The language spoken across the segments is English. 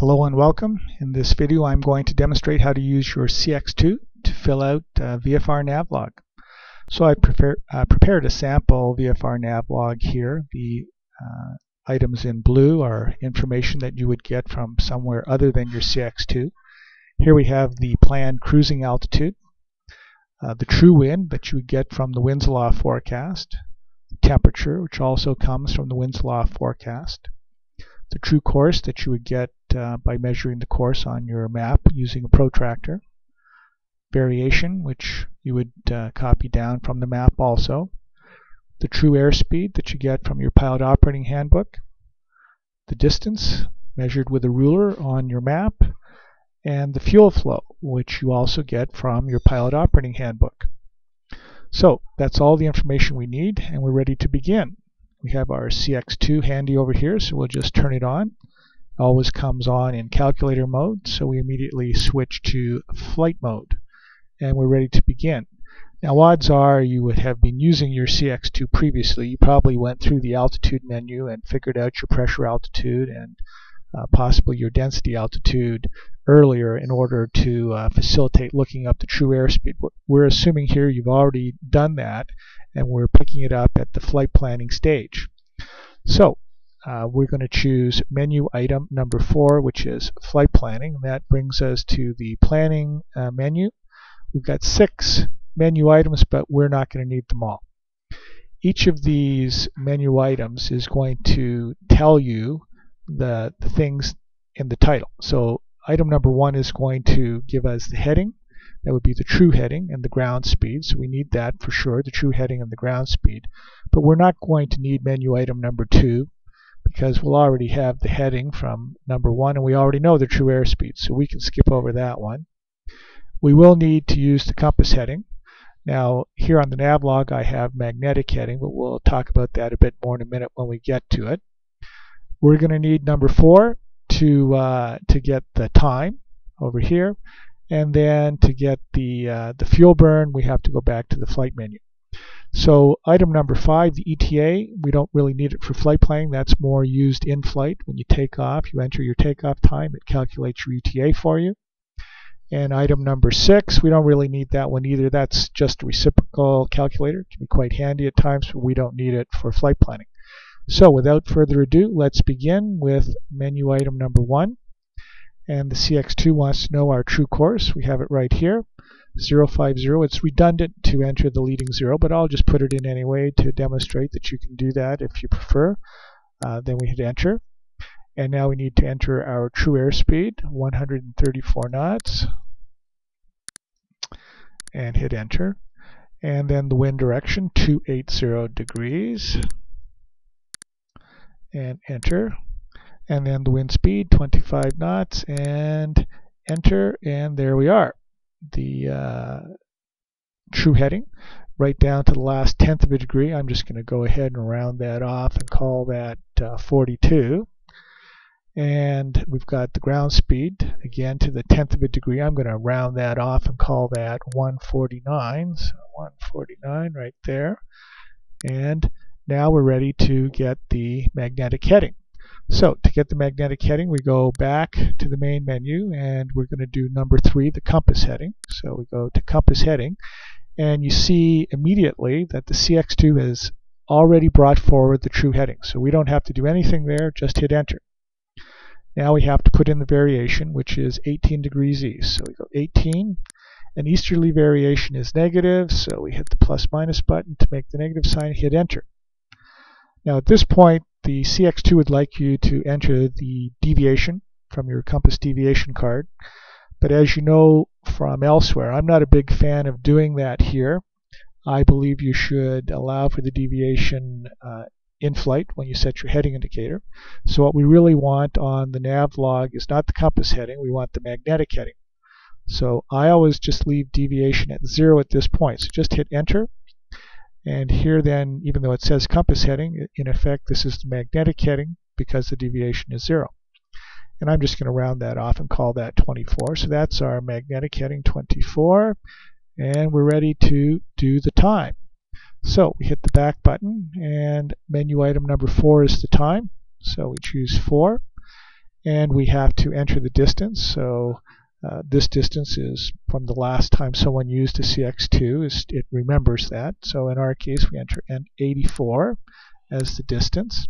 Hello and welcome. In this video I'm going to demonstrate how to use your CX2 to fill out uh, VFR navlog. So I uh, prepared a sample VFR navlog here. The uh, items in blue are information that you would get from somewhere other than your CX2. Here we have the planned cruising altitude, uh, the true wind that you would get from the winds aloft forecast, temperature which also comes from the winds aloft forecast, the true course that you would get uh, by measuring the course on your map using a protractor. Variation, which you would uh, copy down from the map also. The true airspeed that you get from your pilot operating handbook. The distance measured with a ruler on your map. And the fuel flow, which you also get from your pilot operating handbook. So that's all the information we need and we're ready to begin. We have our CX2 handy over here, so we'll just turn it on. It always comes on in calculator mode, so we immediately switch to flight mode. And we're ready to begin. Now odds are you would have been using your CX2 previously. You probably went through the altitude menu and figured out your pressure altitude and uh, possibly your density altitude earlier in order to uh, facilitate looking up the true airspeed. We're assuming here you've already done that and we're picking it up at the flight planning stage. So uh, we're going to choose menu item number four, which is flight planning. That brings us to the planning uh, menu. We've got six menu items, but we're not going to need them all. Each of these menu items is going to tell you the, the things in the title. So item number one is going to give us the heading. That would be the true heading and the ground speed. So we need that for sure, the true heading and the ground speed. But we're not going to need menu item number two because we'll already have the heading from number one and we already know the true airspeed. So we can skip over that one. We will need to use the compass heading. Now here on the navlog I have magnetic heading, but we'll talk about that a bit more in a minute when we get to it. We're going to need number four to uh, to get the time over here and then to get the, uh, the fuel burn, we have to go back to the flight menu. So item number five, the ETA, we don't really need it for flight planning. That's more used in flight. When you take off, you enter your takeoff time. It calculates your ETA for you. And item number six, we don't really need that one either. That's just a reciprocal calculator. It can be quite handy at times, but we don't need it for flight planning. So without further ado, let's begin with menu item number one and the CX2 wants to know our true course. We have it right here, 050. It's redundant to enter the leading zero, but I'll just put it in anyway to demonstrate that you can do that if you prefer. Uh, then we hit enter. And now we need to enter our true airspeed, 134 knots, and hit enter. And then the wind direction, 280 degrees, and enter and then the wind speed 25 knots and enter and there we are. The uh, true heading right down to the last tenth of a degree. I'm just going to go ahead and round that off and call that uh, 42 and we've got the ground speed again to the tenth of a degree. I'm going to round that off and call that 149 so 149 right there. And now we're ready to get the magnetic heading so to get the magnetic heading, we go back to the main menu and we're going to do number three, the compass heading. So we go to compass heading and you see immediately that the CX2 has already brought forward the true heading. So we don't have to do anything there, just hit enter. Now we have to put in the variation, which is 18 degrees east. So we go 18, An easterly variation is negative, so we hit the plus minus button to make the negative sign, hit enter. Now at this point, the CX2 would like you to enter the deviation from your compass deviation card. But as you know from elsewhere, I'm not a big fan of doing that here. I believe you should allow for the deviation uh, in flight when you set your heading indicator. So what we really want on the nav log is not the compass heading, we want the magnetic heading. So I always just leave deviation at zero at this point. So just hit enter and here then, even though it says compass heading, in effect this is the magnetic heading because the deviation is zero. And I'm just going to round that off and call that 24. So that's our magnetic heading 24. And we're ready to do the time. So we hit the back button and menu item number 4 is the time. So we choose 4. and we have to enter the distance. So uh, this distance is from the last time someone used a CX2. It remembers that. So in our case, we enter 84 as the distance.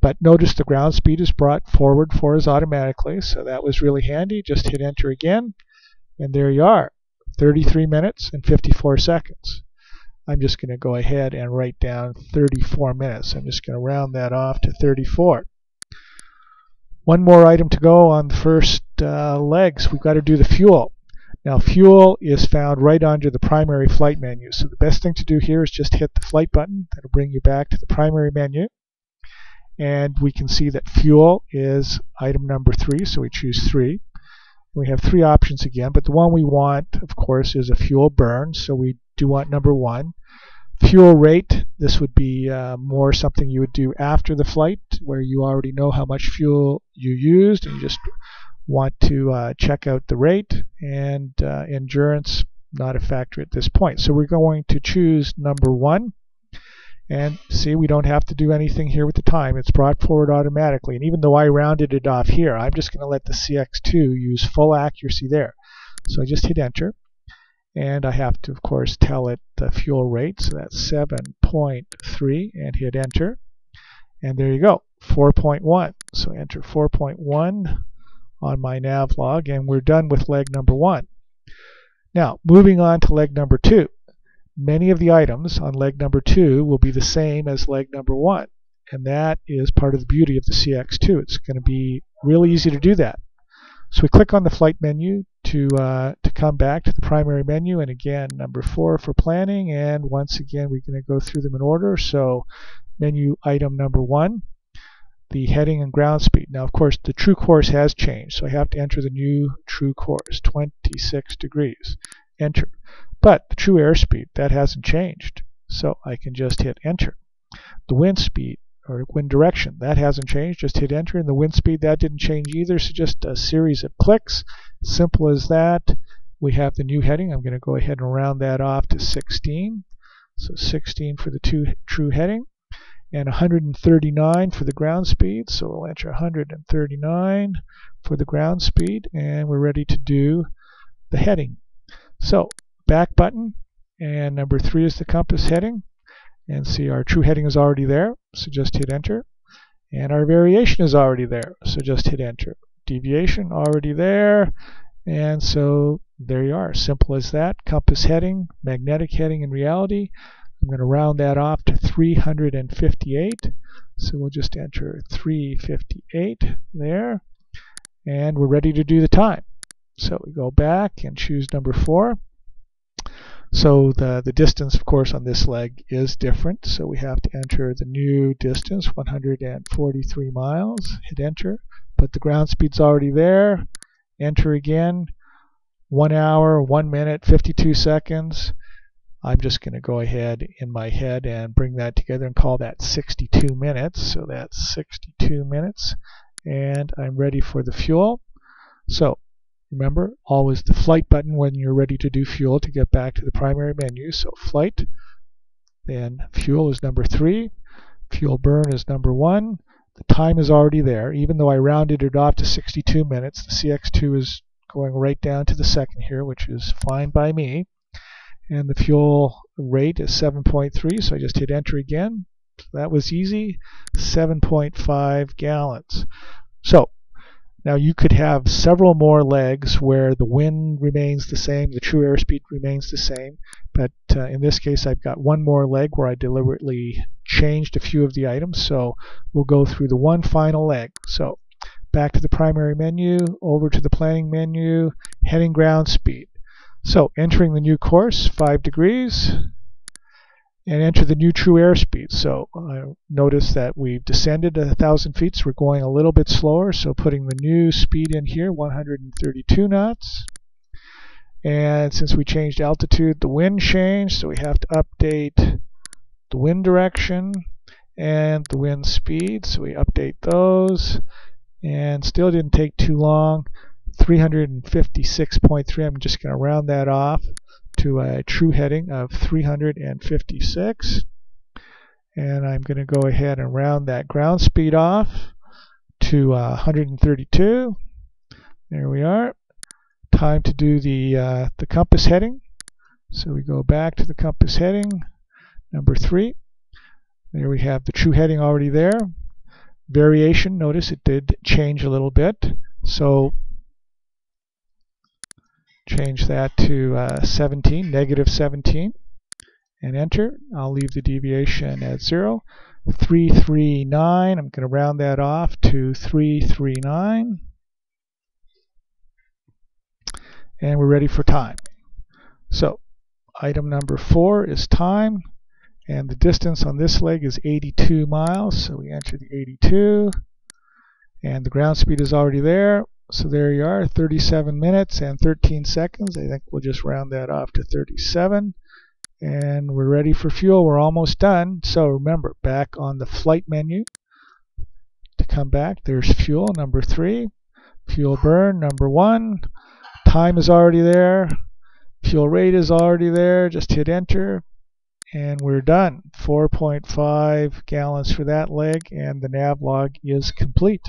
But notice the ground speed is brought forward for us automatically, so that was really handy. Just hit enter again, and there you are, 33 minutes and 54 seconds. I'm just going to go ahead and write down 34 minutes. I'm just going to round that off to 34. One more item to go on the first uh, legs. We've got to do the fuel. Now fuel is found right under the primary flight menu. So the best thing to do here is just hit the flight button. That'll bring you back to the primary menu. And we can see that fuel is item number three, so we choose three. We have three options again, but the one we want, of course, is a fuel burn, so we do want number one. Fuel rate, this would be uh, more something you would do after the flight where you already know how much fuel you used and you just want to uh, check out the rate and uh, endurance not a factor at this point. So we're going to choose number one. And see we don't have to do anything here with the time. It's brought forward automatically. And even though I rounded it off here I'm just going to let the CX2 use full accuracy there. So I just hit enter. And I have to of course tell it the fuel rate. So that's 7.3 and hit enter. And there you go 4.1 so enter 4.1 on my nav log and we're done with leg number one. Now moving on to leg number two. Many of the items on leg number two will be the same as leg number one and that is part of the beauty of the CX2 it's going to be really easy to do that. So we click on the flight menu to, uh, to come back to the primary menu and again number four for planning and once again we're going to go through them in order. So menu item number one the heading and ground speed. Now of course the true course has changed so I have to enter the new true course 26 degrees enter but the true airspeed that hasn't changed so I can just hit enter the wind speed or wind direction. That hasn't changed. Just hit enter. And the wind speed, that didn't change either. So just a series of clicks. Simple as that. We have the new heading. I'm going to go ahead and round that off to 16. So 16 for the two, true heading. And 139 for the ground speed. So we'll enter 139 for the ground speed. And we're ready to do the heading. So back button. And number three is the compass heading and see our true heading is already there so just hit enter and our variation is already there so just hit enter deviation already there and so there you are simple as that compass heading magnetic heading in reality I'm going to round that off to 358 so we'll just enter 358 there and we're ready to do the time so we go back and choose number four so the, the distance, of course, on this leg is different. So we have to enter the new distance, 143 miles. Hit enter. But the ground speed's already there. Enter again. One hour, one minute, 52 seconds. I'm just going to go ahead in my head and bring that together and call that 62 minutes. So that's 62 minutes. And I'm ready for the fuel. So Remember, always the flight button when you're ready to do fuel to get back to the primary menu. So flight, then fuel is number three, fuel burn is number one. The time is already there. Even though I rounded it off to 62 minutes, the CX2 is going right down to the second here, which is fine by me. And the fuel rate is 7.3, so I just hit enter again. That was easy, 7.5 gallons. So now you could have several more legs where the wind remains the same, the true airspeed remains the same, but uh, in this case I've got one more leg where I deliberately changed a few of the items, so we'll go through the one final leg. So back to the primary menu, over to the planning menu, heading ground speed. So entering the new course, 5 degrees, and enter the new true airspeed. So uh, notice that we've descended a thousand feet, so we're going a little bit slower. So putting the new speed in here, 132 knots. And since we changed altitude, the wind changed, so we have to update the wind direction and the wind speed. So we update those, and still didn't take too long. 356.3. I'm just going to round that off to a true heading of 356 and I'm going to go ahead and round that ground speed off to uh, 132. There we are. Time to do the, uh, the compass heading. So we go back to the compass heading, number 3. There we have the true heading already there. Variation, notice it did change a little bit. So change that to uh, 17, negative 17, and enter. I'll leave the deviation at 0. 339, I'm going to round that off to 339. And we're ready for time. So item number 4 is time. And the distance on this leg is 82 miles. So we enter the 82. And the ground speed is already there. So there you are, 37 minutes and 13 seconds. I think we'll just round that off to 37. And we're ready for fuel. We're almost done. So remember, back on the flight menu, to come back, there's fuel, number 3. Fuel burn, number 1. Time is already there. Fuel rate is already there. Just hit enter. And we're done. 4.5 gallons for that leg, and the nav log is complete.